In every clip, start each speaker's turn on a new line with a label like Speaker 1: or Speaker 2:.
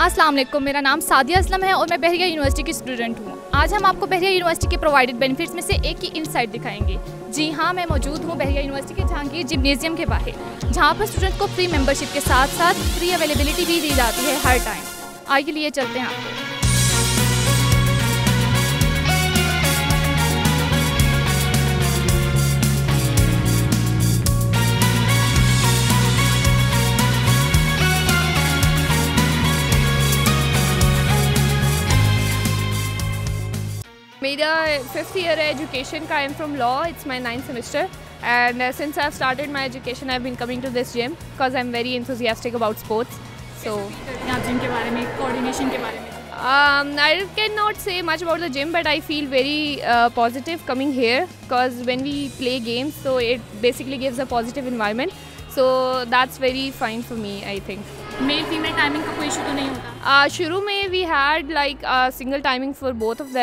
Speaker 1: अस्सलाम वालेकुम, मेरा नाम सादिया असलम है और मैं बहरिया यूनिवर्सिटी की स्टूडेंट हूँ। आज हम आपको बहरिया यूनिवर्सिटी के प्रोवाइडेड बेनिफिट्स में से एक की इनसाइट दिखाएँगे। जी हाँ मैं मौजूद हूँ बहरिया यूनिवर्सिटी के जहांगीर जिमनेजियम के बाहर, जहाँ पर स्टूडेंट को फ्री मेम्बरशिप के साथ साथ फ्री अवेलेबिलिटी भी दी जाती है हर टाइम आइए लिए चलते हैं आपको।
Speaker 2: मेरा फिफ्थ ईयर है एजुकेशन का I am from law it's my ninth semester and since I started my education I been coming to this gym because I am very enthusiastic about sports so
Speaker 1: आप gym के बारे में coordination के बारे में
Speaker 2: Um, I cannot say much about the gym, but I feel very uh, positive coming here because when we play games, so it basically gives a positive environment. So that's very fine for me, I think.
Speaker 1: Male female timing का कोई issue तो नहीं होता
Speaker 2: Uh, शुरू में we had like a single timing for both of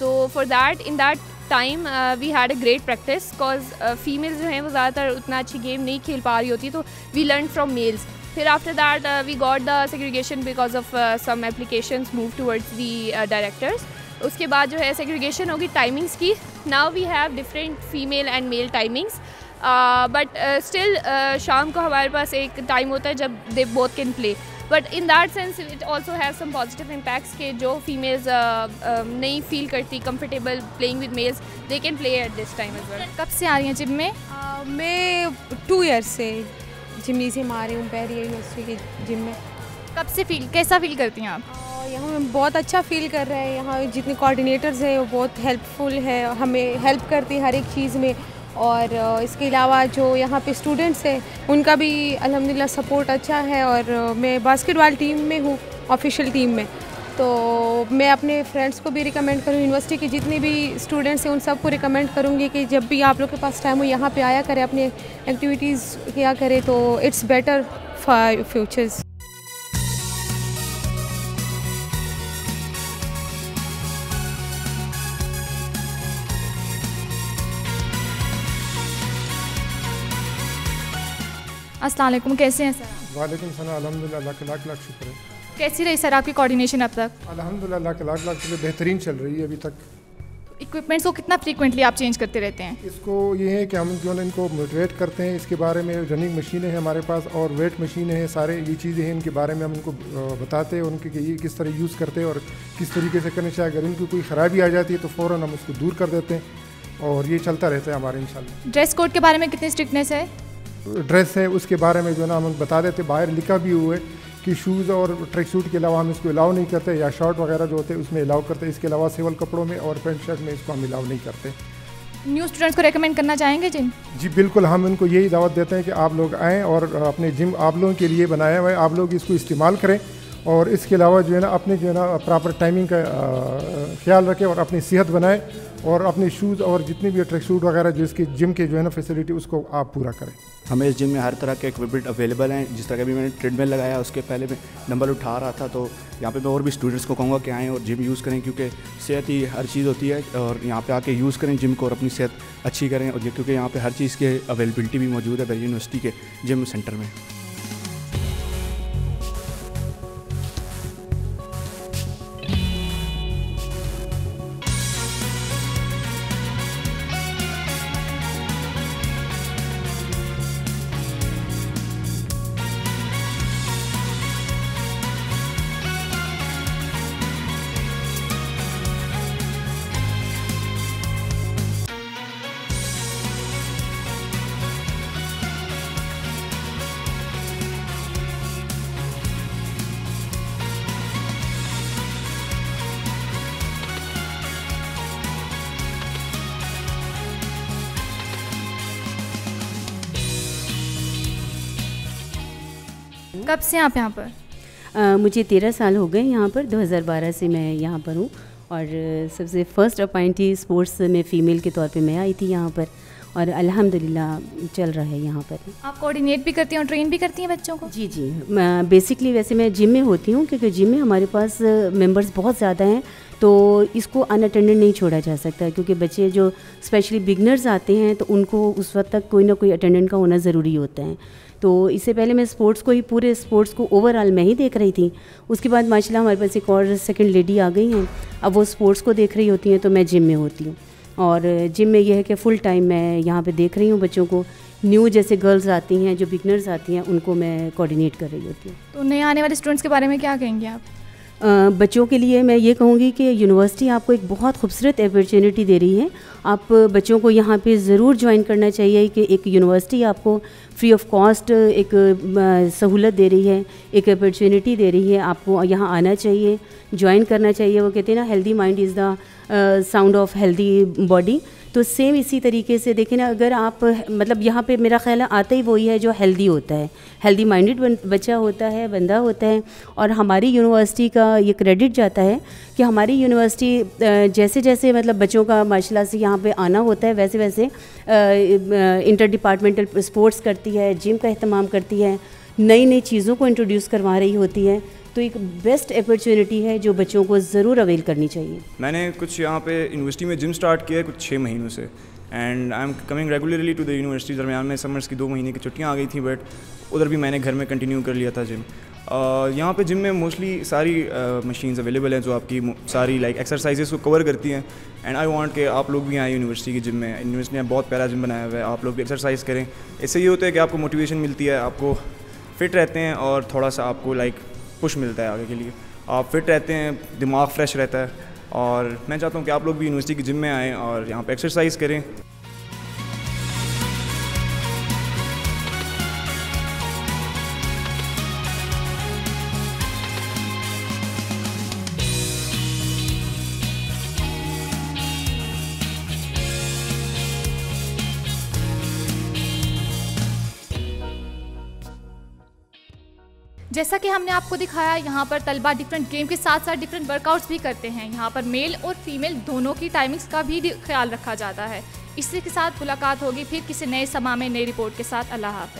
Speaker 2: them. For that in that time we had a great practice because females जो हैं, वो ज़्यादातर उतना अच्छी गेम नहीं खेल पा रही होती तो वी लर्न from मेल्स फिर after that we got the segregation because of some applications move towards the directors उसके बाद जो है सेग्रीगेशन होगी टाइमिंग्स की. Now we have different female and male timings but still शाम को हमारे पास एक टाइम होता है जब they both can play but in that sense it also has some positive impacts के जो फीमेल्स नहीं फील करती comfortable playing with males they can play at this time as well
Speaker 1: कब से आ रही हैं जिम में?
Speaker 3: आ, मैं टू ईयर्स से जिमनीजियम आ रही हूँ बहरिया यूनिवर्सिटी के जिम में।
Speaker 1: कब से फील कैसा फील करती हैं आप?
Speaker 3: यहाँ में बहुत अच्छा फील कर रहे हैं यहाँ जितने कोऑर्डिनेटर्स हैं वो बहुत हेल्पफुल है हमें हेल्प करती है हर एक चीज़ में। और इसके अलावा जो यहाँ पे स्टूडेंट्स हैं, उनका भी अल्हम्दुलिल्लाह सपोर्ट अच्छा है और मैं बास्केटबॉल टीम में हूँ ऑफिशियल टीम में। तो मैं अपने फ्रेंड्स को भी रिकमेंड करूँ यूनिवर्सिटी के जितने भी स्टूडेंट्स हैं, उन सबको रिकमेंड करूँगी कि जब भी आप लोग के पास टाइम हो, यहाँ पे आया करें, अपने एक्टिविटीज़ किया करें तो इट्स बेटर फॉर फ्यूचर्स
Speaker 1: अस्सलाम वालेकुम कैसे हैं सर
Speaker 4: वालेकुम सलाम अल्हम्दुलिल्लाह अल्लाह का लाख लाख शुक्र है।
Speaker 1: कैसी रही सर आपकी कोऑर्डिनेशन अब तक?
Speaker 4: अल्हम्दुलिल्लाह अल्लाह का लाख लाख शुक्र बेहतरीन चल रही है अभी तक।
Speaker 1: इक्विपमेंट्स को कितना फ्रीक्वेंटली आप चेंज करते रहते हैं?
Speaker 4: इसको ये है कि हम जो है इनको मोटिवेट करते हैं इसके बारे में रनिंग मशीनें हैं हमारे पास और वेट मशीनें हैं सारे ये चीज़ें हैं इनके बारे में हम उनको अ, बताते हैं उनके कि ये किस तरह यूज़ करते हैं और किस तरीके से करने चाहिए। अगर इनकी कोई ख़राबी आ जाती है तो फ़ौर हम उसको दूर कर देते हैं और ये चलता रहता है हमारे इंशाल्लाह।
Speaker 1: ड्रेस कोड के बारे में कितनी स्ट्रिक्टनेस है?
Speaker 4: ड्रेस है उसके बारे में जो है ना हम बता देते बाहर लिखा भी हुआ है कि शूज़ और ट्रैक सूट के अलावा हम इसको अलाउ नहीं करते या शर्ट वगैरह जो होते हैं उसमें अलाउ करते हैं। इसके अलावा सिवल कपड़ों में और पेंट शर्ट में इसको हम अलाउ नहीं करते।
Speaker 1: न्यू स्टूडेंट्स को रेकमेंड करना चाहेंगे जिम
Speaker 4: जी बिल्कुल हम इनको यही दावत देते हैं कि आप लोग आएँ और अपने जिम आप लोगों के लिए बनाया हुआ है। आप लोग इसको इस्तेमाल करें। और इसके अलावा जो है ना, अपने जो है ना प्रॉपर टाइमिंग का ख्याल रखें और अपनी सेहत बनाएँ और अपने शूज़ और जितने भी ट्रैक सूट वगैरह जो इसके जिम के जो है ना फैसिलिटी उसको आप पूरा करें।
Speaker 5: हमें इस जिम में हर तरह के इक्विपमेंट अवेलेबल हैं। जिस तरह का भी मैंने ट्रेडमिल लगाया, उसके पहले मैं नंबर उठा रहा था तो यहाँ पे मैं और भी स्टूडेंट्स को कहूँगा कि आएँ और जिम यूज़ करें, क्योंकि सेहत ही हर चीज़ होती है और यहाँ पे आके यूज़ करें जिम को और अपनी सेहत अच्छी करें। और क्योंकि यहाँ पे हर चीज़ की अवेलेबिलिटी भी मौजूद है यूनिवर्सिटी के जिम सेंटर में।
Speaker 1: कब से आप यहाँ पर?
Speaker 6: अ, मुझे तेरह साल हो गए यहाँ पर 2012 से मैं यहाँ पर हूँ। और सबसे फ़र्स्ट अपॉइंटी स्पोर्ट्स में फ़ीमेल के तौर पे मैं आई थी यहाँ पर और अल्हम्दुलिल्लाह चल रहा है यहाँ पर।
Speaker 1: आप कोऑर्डिनेट भी करती हैं और ट्रेन भी करती हैं बच्चों को?
Speaker 6: जी जी। बेसिकली वैसे मैं जिम में होती हूँ क्योंकि जिम में हमारे पास मेंबर्स बहुत ज़्यादा हैं तो इसको अनअटेंडेड नहीं छोड़ा जा सकता क्योंकि बच्चे जो स्पेशली बिगनर्स आते हैं तो उनको उस वक्त तक कोई ना कोई अटेंडेंट का होना ज़रूरी होता है। तो इससे पहले मैं स्पोर्ट्स को ही, पूरे स्पोर्ट्स को ओवरऑल मैं ही देख रही थी। उसके बाद माशाल्लाह हमारे पास एक और सेकेंड लेडी आ गई हैं। अब वो स्पोर्ट्स को देख रही होती हैं तो मैं जिम में होती हूँ। और जिम में यह है कि फ़ुल टाइम मैं यहाँ पर देख रही हूँ बच्चों को। न्यू जैसे गर्ल्स आती हैं, जो बिगनर्स आती हैं, उनको मैं कोऑर्डिनेट कर रही होती हूँ।
Speaker 1: तो नए आने वाले स्टूडेंट्स के बारे में क्या कहेंगे आप?
Speaker 6: बच्चों के लिए मैं ये कहूँगी कि यूनिवर्सिटी आपको एक बहुत खूबसूरत अपॉर्चुनिटी दे रही है। आप बच्चों को यहाँ पे ज़रूर ज्वाइन करना चाहिए कि एक यूनिवर्सिटी आपको फ्री ऑफ़ कॉस्ट एक सहूलत दे रही है, एक अपॉर्चुनिटी दे रही है। आपको यहाँ आना चाहिए ज्वाइन करना चाहिए। वो कहते हैं ना healthy mind is the sound of healthy body तो सेम इसी तरीके से देखें ना, अगर आप मतलब यहाँ पे मेरा ख्याल आता ही वही है जो हेल्दी होता है। हेल्दी माइंडेड बच्चा होता है, बंदा होता है, और हमारी यूनिवर्सिटी का ये क्रेडिट जाता है कि हमारी यूनिवर्सिटी जैसे जैसे मतलब बच्चों का माशाल्लाह से यहाँ पे आना होता है वैसे वैसे इंटर डिपार्टमेंटल स्पोर्ट्स करती है जिम का अहतमाम करती है नई नई चीज़ों को इंट्रोड्यूस करवा रही होती है। तो एक बेस्ट अपॉर्चुनिटी है जो बच्चों को ज़रूर अवेल करनी चाहिए।
Speaker 7: मैंने कुछ यहाँ पे यूनिवर्सिटी में जिम स्टार्ट किया है कुछ छः महीनों से। And I am coming regularly to the university दरमियान में। समर्स की दो महीने की छुट्टियाँ आ गई थी बट उधर भी मैंने घर में कंटिन्यू कर लिया था जिम uh, यहाँ पे जिम में मोस्टली सारी मशीन्स uh, अवेलेबल हैं जो आपकी सारी लाइक एक्सरसाइजेस को कवर करती हैं। एंड आई वांट के आप लोग भी आए यूनिवर्सिटी की जिम में। यूनिवर्सिटी ने बहुत प्यारा जिम बनाया हुआ है। आप लोग भी एक्सरसाइज करें। इससे ये होता है कि आपको मोटिवेशन मिलती है आपको फिट रहते हैं और थोड़ा सा आपको लाइक पुश मिलता है आगे के लिए। आप फिट रहते हैं, दिमाग फ्रेश रहता है और मैं चाहता हूँ कि आप लोग भी यूनिवर्सिटी की जिम में आएँ और यहाँ पर एक्सरसाइज करें।
Speaker 1: जैसा कि हमने आपको दिखाया, यहाँ पर तलबा डिफरेंट गेम के साथ साथ डिफरेंट वर्कआउट्स भी करते हैं। यहाँ पर मेल और फीमेल दोनों की टाइमिंग्स का भी ख्याल रखा जाता है। इसी के साथ मुलाकात होगी फिर किसी नए समा में नई रिपोर्ट के साथ। अल्लाह हाफ़